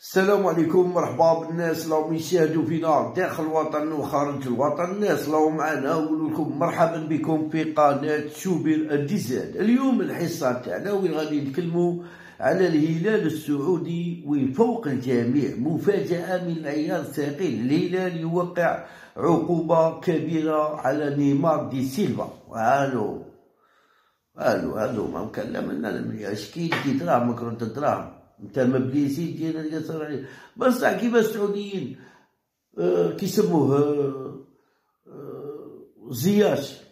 السلام عليكم مرحبا بالناس راهم يشاهدوا فينا داخل الوطن وخارج الوطن. الناس راهم معنا نقول لكم مرحبا بكم في قناة شوبير الديزاد اليوم الحصة تاعنا وين غادي نتكلموا على الهلال السعودي وفوق الجميع. مفاجأة من العيار الثقيل الهلال يوقع عقوبة كبيرة على نيمار دي سيلفا. ألو ألو ألو ما مكلم لنا اشكي كي دراهم كنت دراهم انت مبليسي ديال اللي صار عليه. بصح كيما السعوديين آه كيسموه آه آه زياش.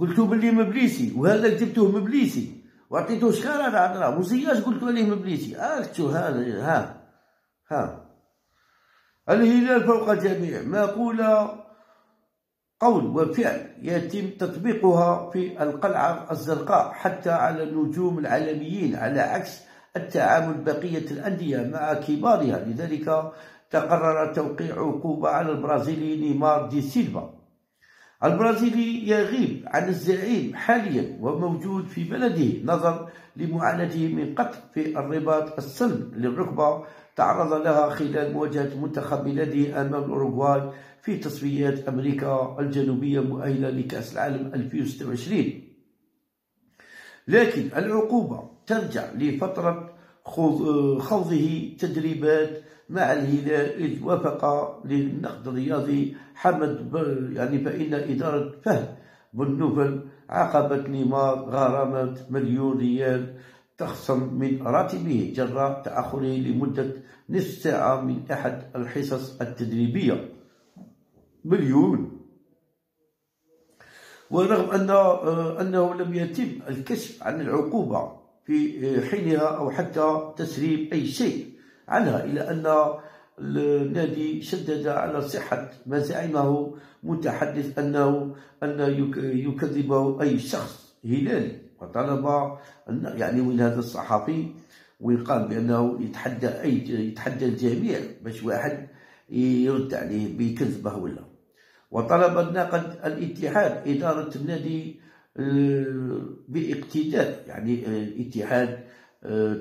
قلتو بلي مبليسي. وهذا كتبتوه مبليسي. وعطيتوه شكارة على دراهم وزياش قلتو عليه مبليسي. اكتو هذا؟ ها ها. الهلال فوق الجميع. مقولة قول وفعل يتم تطبيقها في القلعة الزرقاء حتى على النجوم العالميين على عكس التعامل بقية الأندية مع كبارها لذلك تقرر توقيع عقوبة على البرازيلي نيمار دي سيلفا. البرازيلي يغيب عن الزعيم حاليا وموجود في بلده نظرا لمعاناته من قتل في الرباط. السلم للركبة تعرض لها خلال مواجهة منتخب بلاده أمام الأوروغواي في تصفيات أمريكا الجنوبية مؤهلة لكأس العالم 2026 لكن العقوبة ترجع لفترة خوضه تدريبات مع الهلال إذ وافق للنقد الرياضي حمد يعني فإن إدارة فهد بن نوفل عاقبت نيمار غرامة مليون ريال تخصم من راتبه جراء تأخره لمدة نصف ساعة من أحد الحصص التدريبية. مليون. ورغم أن أنه لم يتم الكشف عن العقوبة في حينها أو حتى تسريب أي شيء عنها إلا أن النادي شدد على صحة ما زعمه متحدث أنه أن يكذبه أي شخص هلالي وطلب أن يعني من هذا الصحفي ويقال بأنه يتحدى أي يتحدى الجميع باش واحد يرد عليه بكذبه ولا. وطلب الناقد الاتحاد إدارة النادي باقتداء يعني الاتحاد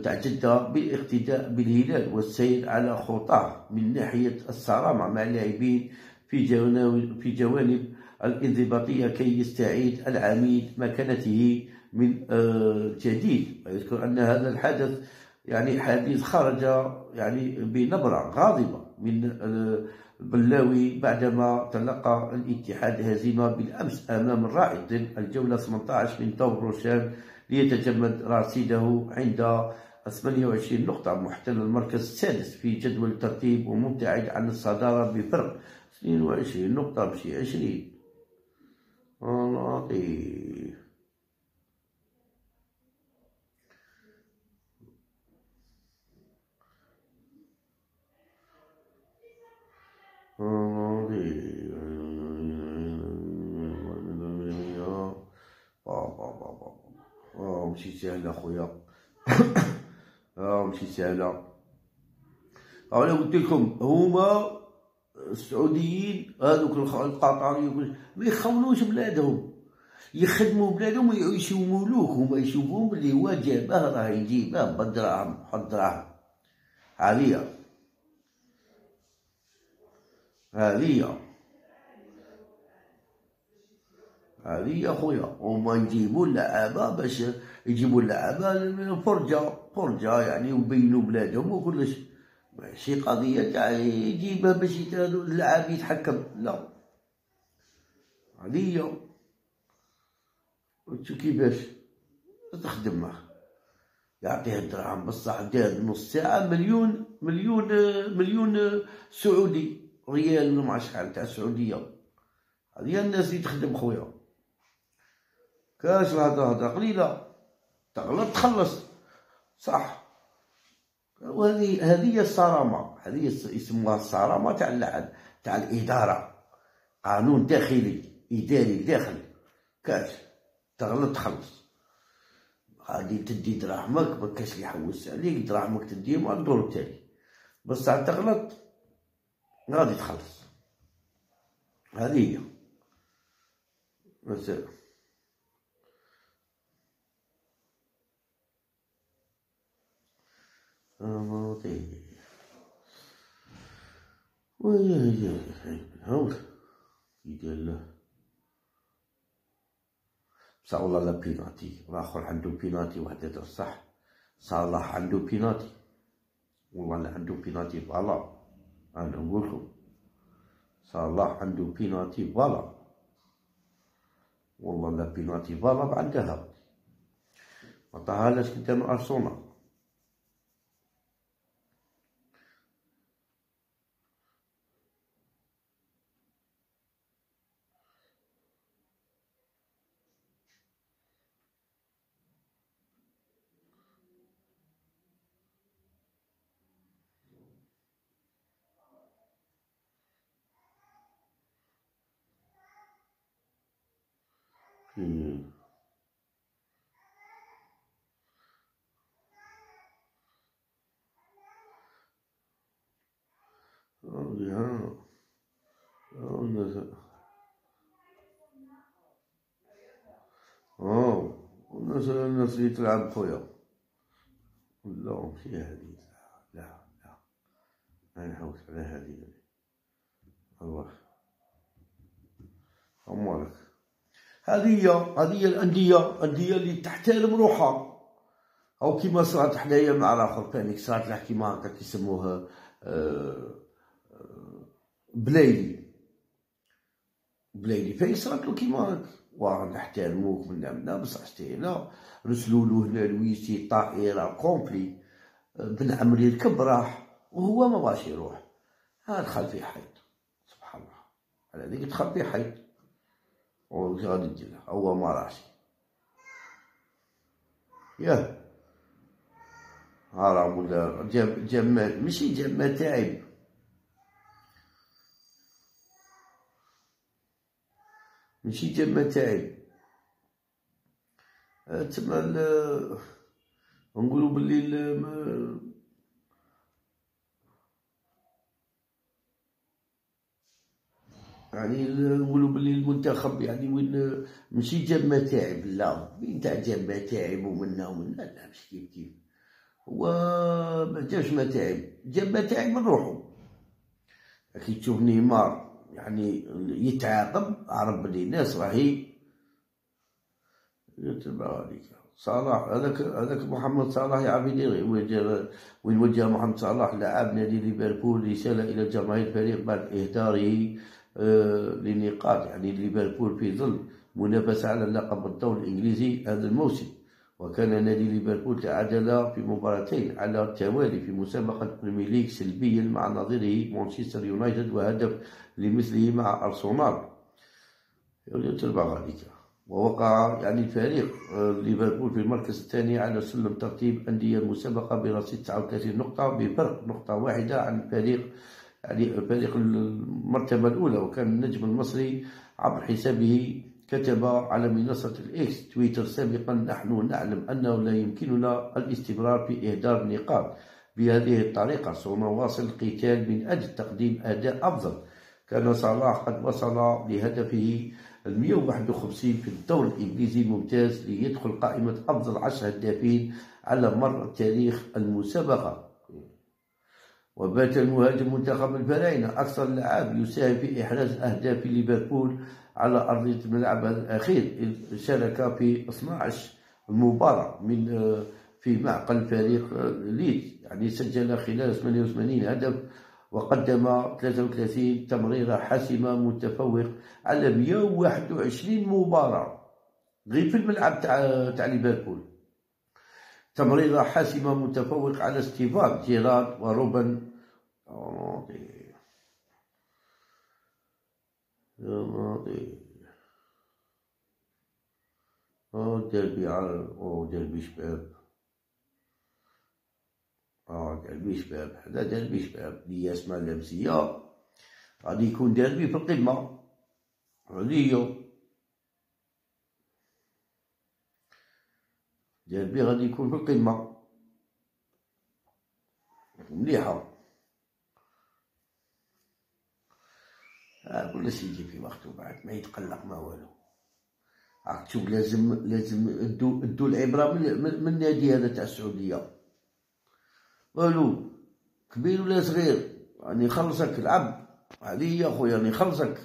تاع جدة بالاقتداء بالهلال والسير على خطاه من ناحية الصرامة مع اللاعبين في جوانب في جوانب الانضباطية كي يستعيد العميد مكانته من جديد. ويذكر أن هذا الحدث يعني حديث خرج يعني بنبرة غاضبة من البلاوي بعدما تلقى الاتحاد هزيمة بالأمس أمام الرائد الجولة 18 من دور روشان ليتجمد رصيده عند 28 نقطة محتل المركز السادس في جدول الترتيب ومبتعد عن الصدارة بفرق 22 نقطة بشي 20 لطيف ماشي سهلة خويا آه ماشي سهلة أنا قلت لكم هما السعوديين هذوك القطريين ما يخونوش بلادهم. يخدموا بلادهم ويعيشوا ملوك هما يشوفون بلي هو جابه راه يجيبه بالدراهم حط دراهم هذه هذه هذه خويا هما يجيبوا اللعابه باش يجيبوا اللعابه فرجة. فرجة يعني ويبينوا بلادهم وكلش. ماشي قضية تاع يجيبها باش اللعاب يتحكم. لا. هذه شو كيفاش؟ تخدم. يعطيه الدراهم بصح دار نص ساعة مليون مليون مليون سعودي. ريال مع شحال تاع السعودية هذه الناس اللي تخدم خويا. كاش الهضره هضره قليلة. تغلط تخلص. صح. وهذه هذه الصرامة. هذه يسموها الصرامة تاع تاع الإدارة. قانون داخلي. إداري داخلي. كاش. تغلط تخلص. غادي تدي دراهمك ما كاش اللي يحوس عليك. دراهمك تديهم على الدور التالي بصح تغلط غادي تخلص. هذه هي. مسألة الماضي هاوك يدير له بصح والله لا بيناتي الآخر عنده بيناتي واحد هذا صح. صلاح عنده بيناتي والله عنده بيناتي فوالا أنا نقول عنده بيناتي فوالا والله لا بيناتي فوالا بعدها. ما طهالاش قدام ارسنال تلعب خويا لا ماشي هذه لا لا ما نحوس على هذه الله أعلم لك هذه هذه هي الأندية الأندية اللي تحترم روحها. أو كيما صارت حنايا مع الآخر ثاني صارت له كيما هكا كيسموها آه، آه، بلايلي بلايلي فين صارت له كيما هكا واه نحترموك منا منا بصح ستينا رسلولو هنا لويسي طائرة كومبلي بن عمري ركب راح وهو ما باش يروح. دخل في حيط. سبحان الله. على ذيك دخل في حيط. وش غادي دير هو ما راحش ياه هرب ولا جاب جاب ماشي جاب متاعب ماشي جاب متاعب تما نقولوا باللي يعني نقولوا بلي المنتخب يعني وين ماشي جاب متاعب لا وين تاع جاب متاعب ومنا ومنا؟ لا مش كيف كيف. هو ما جابش متاعب جاب متاعب من روحو كي تشوف نيمار يعني يتعاقب عرب بلي الناس راهي. يتبع عليك. صلاح هذاك هذاك محمد صلاح يا عبيدي وين وجه محمد صلاح لاعب نادي ليفربول رسالة إلى جماهير الفريق بعد اهداره لنقاط يعني ليفربول في ظل منافسة على اللقب الدوري الإنجليزي هذا الموسم. وكان نادي ليفربول تعادل في مباراتين على التوالي في مسابقة Premier League سلبيا مع نظيره مانشستر يونايتد وهدف لمثله مع أرسنال. ووقع يعني الفريق آه، ليفربول في المركز الثاني على سلم ترتيب أندية المسابقة برصيد 39 نقطة بفرق نقطة واحدة عن الفريق يعني فريق المرتبة الأولى وكان النجم المصري عبر حسابه كتب على منصة الإكس تويتر سابقا نحن نعلم أنه لا يمكننا الاستمرار في إهدار النقاط. بهذه الطريقة سنواصل القتال من أجل تقديم أداء أفضل. كان صلاح قد وصل لهدفه ال 151 في الدور الإنجليزي الممتاز ليدخل قائمة أفضل عشر هدافين على مر تاريخ المسابقة. وبات المهاجم منتخب الفراعنة أكثر لاعب يساهم في إحراز أهداف ليفربول على أرضية الملعب الأخير إذ شارك في 12 مباراة من في معقل فريق ليدز. يعني سجل خلال 88 هدف وقدم 33 تمريرة حاسمة متفوق على 121 مباراة. غير في الملعب تاع تاع ليفربول. تمريرة حاسمة متفوق على ستيفان جيرارد وروبن ماضي ماضي آه دربي على أو دربي شباب آه دربي شباب هذا دربي شباب اللي اسمها اللمسية غادي يكون دربي في القمة هذه دربي غادي يكون في القمة مليحة كلشي يجي في وقته بعد ما يتقلق ما والو. راك تشوف لازم لازم ادو ادو العبرة من, من, النادي هذا تاع السعودية. والو كبير ولا صغير؟ يعني خلصك العب. هذه هي خويا نخلصك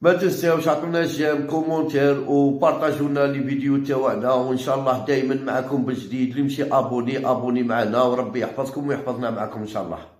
ما تنساوش عطونا j'aime commentaire و partage وا لنا les vidéos تاعنا وإن شاء الله دائما معكم بجديد اللي مشي abonner abonner معنا وربي يحفظكم ويحفظنا معكم إن شاء الله.